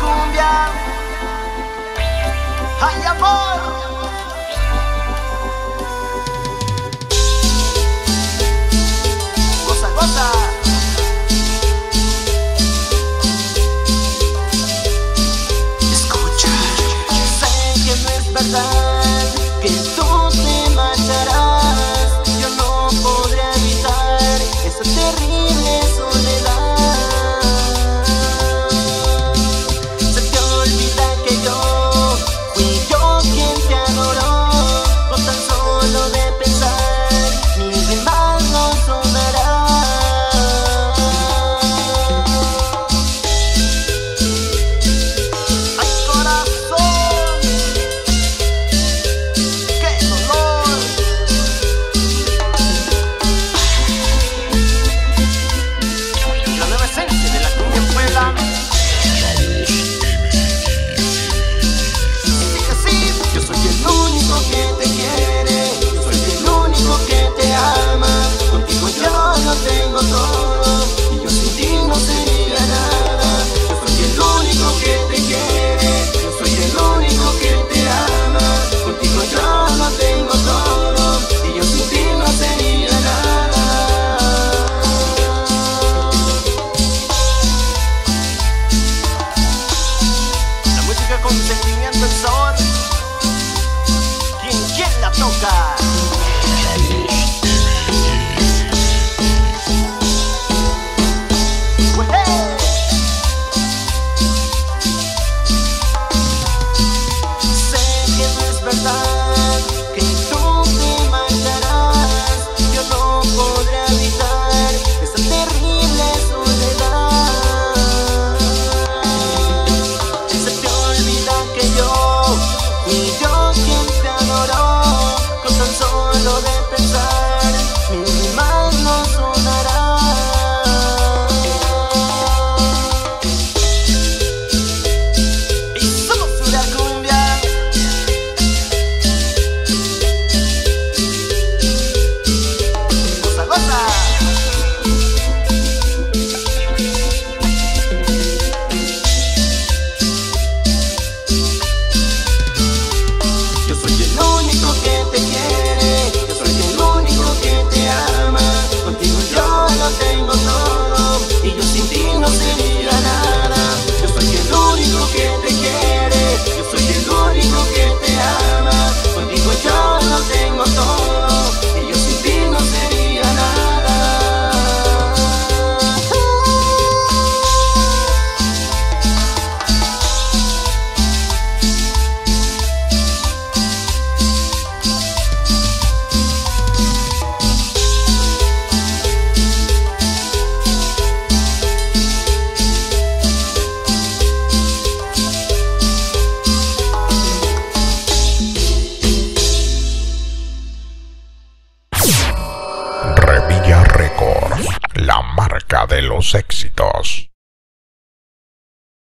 cumbia. ¡Ay, amor! Goza, goza. Escucha. Sé que no es verdad. tengo todo y yo sin ti no sería nada. Yo soy el único que te quiere, yo soy el único que te ama. Contigo yo lo tengo todo y yo sin ti no sería nada. La música con sentimiento es sabor. ¿Quién, quién la toca? la marca de los éxitos.